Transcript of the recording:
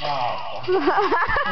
No.